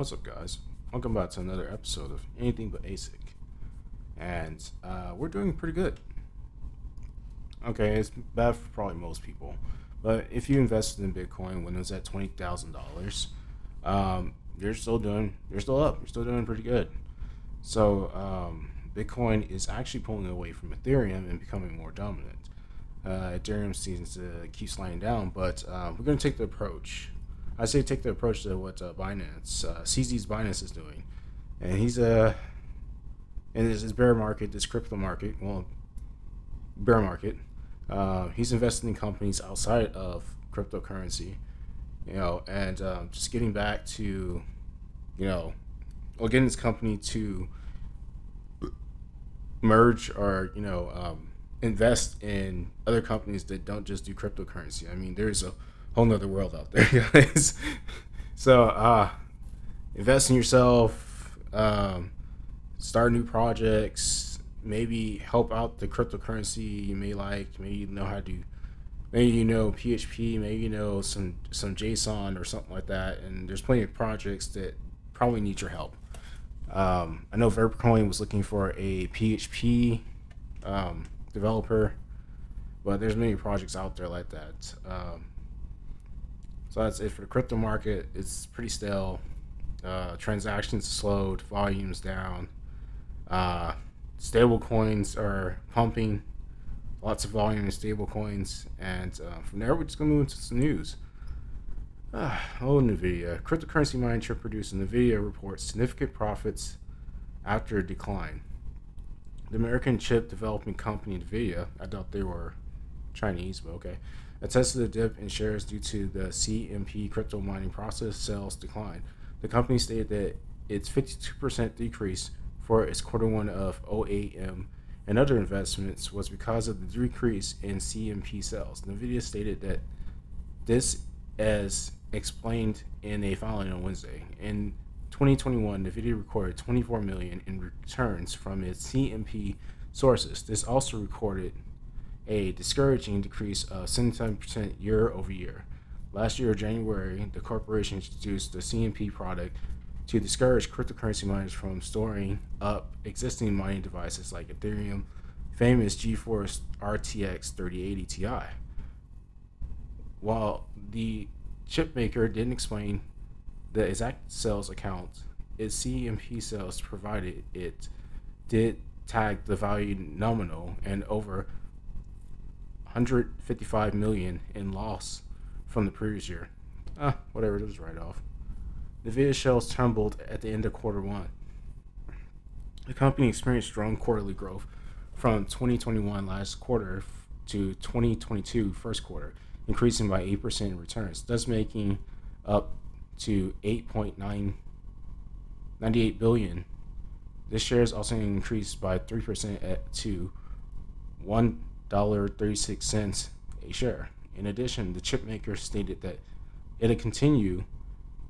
What's up, guys? Welcome back to another episode of Anything But ASIC. And uh, we're doing pretty good. Okay, it's bad for probably most people. But if you invested in Bitcoin when it was at $20,000, um, you're still doing, you're still up. You're still doing pretty good. So um, Bitcoin is actually pulling away from Ethereum and becoming more dominant. Uh, Ethereum seems to keep sliding down, but uh, we're going to take the approach I say take the approach to what uh, Binance, uh, CZ's Binance is doing, and he's a uh, in this, bear market, this crypto market, well, bear market. Uh, he's investing in companies outside of cryptocurrency, you know, and um, just getting back to, you know, or getting this company to merge or you know um, invest in other companies that don't just do cryptocurrency. I mean, there's a whole nother world out there, guys. so, uh, invest in yourself, um, start new projects, maybe help out the cryptocurrency you may like. Maybe you know how to, maybe you know PHP, maybe you know some some JSON or something like that. And there's plenty of projects that probably need your help. Um, I know Vertcoin was looking for a PHP um, developer, but there's many projects out there like that. Um, so that's it for the crypto market. It's pretty stale. Uh, transactions slowed, volumes down. Uh, stable coins are pumping, lots of volume in stable coins. And uh, from there, we're just going to move into some news. Oh, NVIDIA. Cryptocurrency mining chip producer NVIDIA reports significant profits after a decline. The American chip developing company NVIDIA, I thought they were Chinese, but okay, attested the dip in shares due to the CMP crypto mining process sales decline. The company stated that its 52% decrease for its quarter one of OEM and other investments was because of the decrease in CMP sales. NVIDIA stated that this as explained in a filing on Wednesday. In 2021, NVIDIA recorded 24 million in returns from its CMP sources. This also recorded a discouraging decrease of 77% year over year. Last year, January, the corporation introduced the CMP product to discourage cryptocurrency miners from storing up existing mining devices like Ethereum, famous GeForce RTX 3080 Ti. While the chipmaker didn't explain the exact sales account, its CMP sales provided it did tag the value nominal and over 155 million in loss from the previous year. Ah, whatever, it was write off. Nvidia shares tumbled at the end of quarter one. The company experienced strong quarterly growth from 2021 last quarter to 2022 first quarter, increasing by 8% in returns, thus making up to 8.998 billion. This shares also increased by 3% at, to 1 $1.36 a share. In addition, the chipmaker stated that it'll continue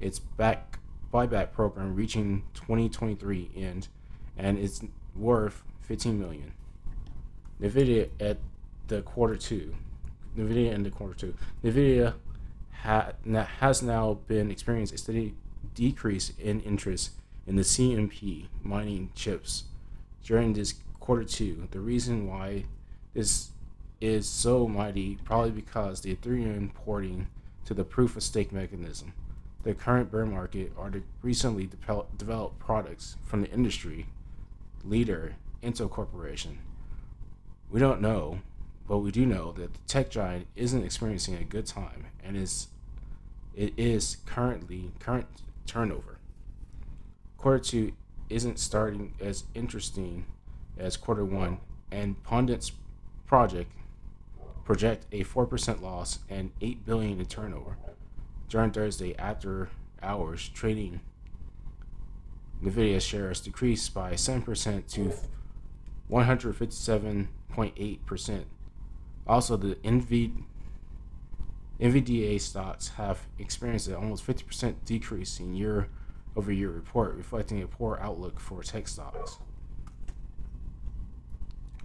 its back buyback program reaching 2023 end and it's worth 15 million. Nvidia at the quarter two, Nvidia in the quarter two, Nvidia ha, has now been experiencing a steady decrease in interest in the CMP mining chips during this quarter two. The reason why this is so mighty probably because the Ethereum porting to the proof of stake mechanism, the current bear market, are the recently de- developed products from the industry leader Intel Corporation. We don't know, but we do know that the tech giant isn't experiencing a good time and is it is currently current turnover. Quarter two isn't starting as interesting as quarter one, and pundits project project a 4% loss and 8 billion in turnover. During Thursday after hours trading Nvidia shares decreased by 7% to 157.8%. Also, the NV, NVDA stocks have experienced an almost 50% decrease in year over year report, reflecting a poor outlook for tech stocks.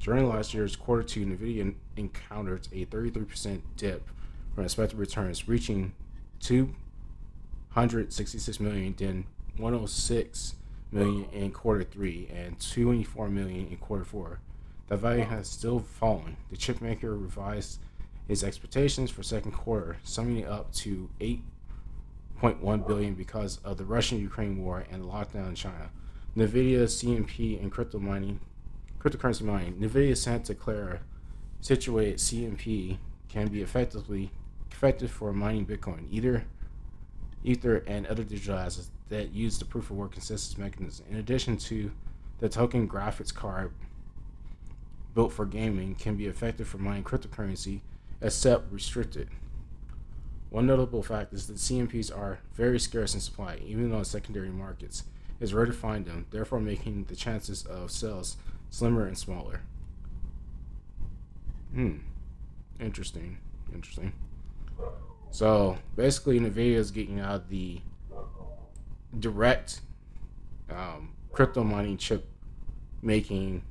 During last year's quarter two, NVIDIA encountered a 33% dip from expected returns, reaching 266 million, then 106 million in quarter three and 24 million in quarter four. The value has still fallen. The chipmaker revised its expectations for second quarter, summing it up to 8.1 billion because of the Russian-Ukraine war and lockdown in China. Nvidia, CMP, and crypto mining, cryptocurrency mining. Nvidia Santa Clara, situated CMP, can be effectively effective for mining Bitcoin. Either Ether and other digital assets that use the proof of work consensus mechanism. In addition to the token graphics card built for gaming can be effective for mining cryptocurrency except restricted. One notable fact is that CMPs are very scarce in supply, even on secondary markets. It's rare to find them, therefore making the chances of sales slimmer and smaller. Hmm. Interesting. Interesting. So basically, NVIDIA is getting out the direct um, crypto mining chip making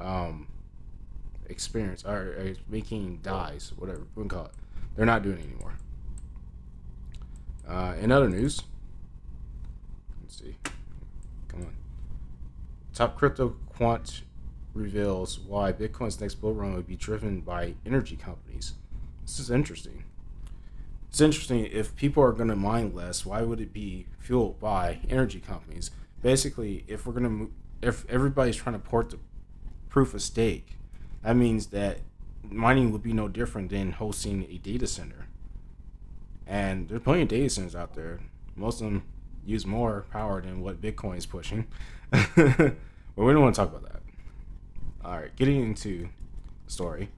um, experience or, or making dies, whatever we can call it. They're not doing it anymore. Uh, in other news, let's see. Come on. Top crypto quant reveals why Bitcoin's next bull run would be driven by energy companies. This is interesting. It's interesting if people are going to mine less, why would it be fueled by energy companies? Basically, if we're going to, if everybody's trying to port the proof of stake, that means that mining would be no different than hosting a data center. And there's plenty of data centers out there. Most of them use more power than what Bitcoin is pushing. But we don't want to talk about that. All right, getting into the story.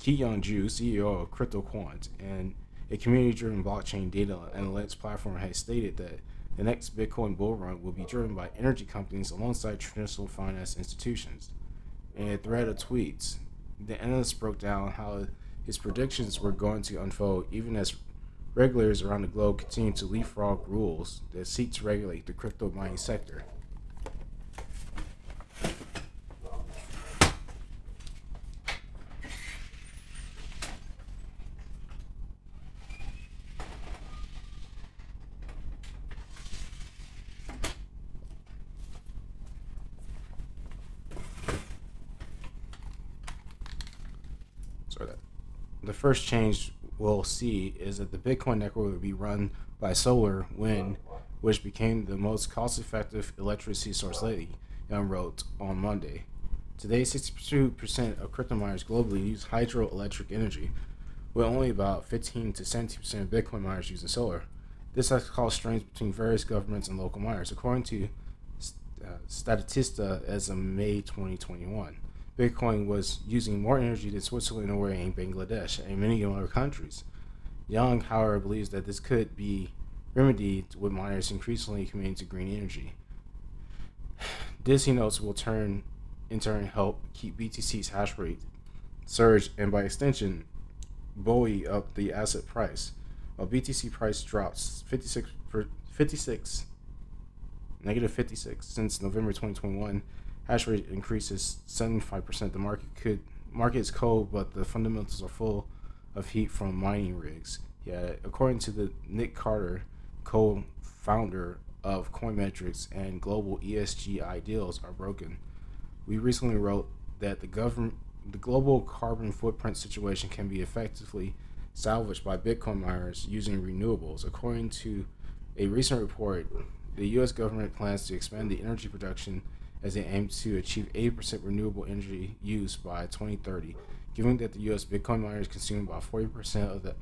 Ki-Young Ju, CEO of CryptoQuant and a community-driven blockchain data analytics platform, has stated that the next Bitcoin bull run will be driven by energy companies alongside traditional finance institutions. In a thread of tweets, the analyst broke down how his predictions were going to unfold even as regulators around the globe continue to leapfrog rules that seek to regulate the crypto mining sector. The first change we'll see is that the Bitcoin network will be run by solar, wind, which became the most cost-effective electricity source lately, Young wrote on Monday. Today, 62% of crypto miners globally use hydroelectric energy, with only about 15 to 17% of Bitcoin miners using solar. This has caused strains between various governments and local miners, according to uh, Statista as of May 2021. Bitcoin was using more energy than Switzerland, Norway, and Bangladesh, and many other countries. Young, however, believes that this could be remedied with miners increasingly committing to green energy. This, he notes, will turn in turn help keep BTC's hash rate surge and by extension buoy up the asset price. While BTC price drops 56 per, 56 negative 56 since November 2021 hash rate increases 75%, the market could market is cold, but the fundamentals are full of heat from mining rigs. Yeah, according to the Nick Carter, co-founder of Coinmetrics and global ESG ideals are broken. We recently wrote that the government the global carbon footprint situation can be effectively salvaged by Bitcoin miners using renewables. According to a recent report, the US government plans to expand the energy production as they aim to achieve 80% renewable energy use by 2030. Given that the U.S. Bitcoin miners consume about 40% of the,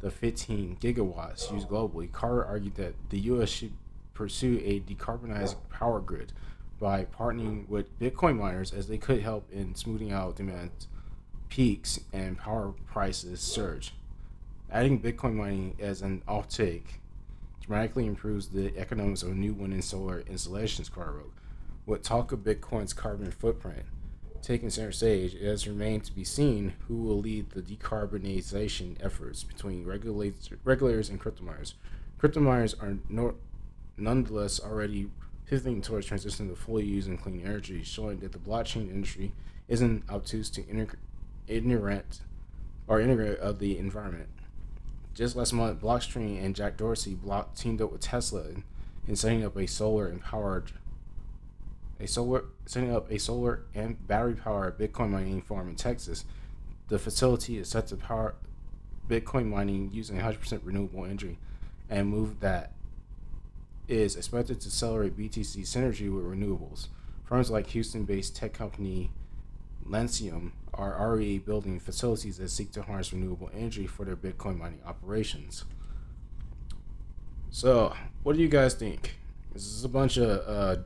the 15 gigawatts used globally, Carter argued that the U.S. should pursue a decarbonized power grid by partnering with Bitcoin miners as they could help in smoothing out demand peaks and power prices surge. Adding Bitcoin mining as an off-take dramatically improves the economics of new wind and solar installations, Carter wrote. With talk of Bitcoin's carbon footprint taking center stage, it has remained to be seen who will lead the decarbonization efforts between regulators and crypto miners. Crypto miners are no, nonetheless already pivoting towards transitioning to fully using clean energy, showing that the blockchain industry isn't obtuse to ignorant or ignorant of the environment. Just last month, Blockstream and Jack Dorsey teamed up with Tesla in setting up a solar and powered a solar setting up a solar and battery powered Bitcoin mining farm in Texas. The facility is set to power Bitcoin mining using 100% renewable energy, and move that is expected to accelerate BTC synergy with renewables. Firms like Houston-based tech company Lancium are already building facilities that seek to harness renewable energy for their Bitcoin mining operations. So, what do you guys think? This is a bunch of uh,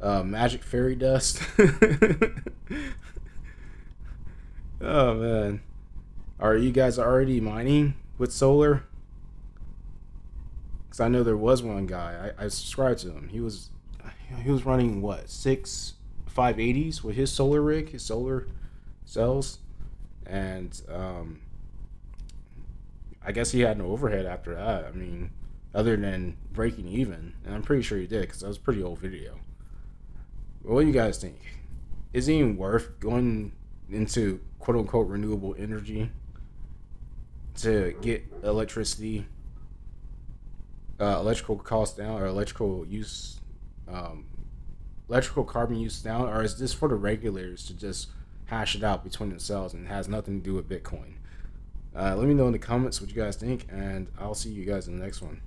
uh, magic fairy dust. oh man, are you guys already mining with solar? Because I know there was one guy I, I subscribed to him. He was he was running what six 580s with his solar rig, his solar cells, and um, I guess he had no overhead after that. I mean, other than breaking even, and I'm pretty sure he did because that was a pretty old video. What do you guys think? Is it even worth going into quote unquote renewable energy to get electricity, uh, electrical costs down, or electrical use um, electrical carbon use down, or is this for the regulators to just hash it out between themselves and has nothing to do with Bitcoin? Uh, let me know in the comments what you guys think, and I'll see you guys in the next one.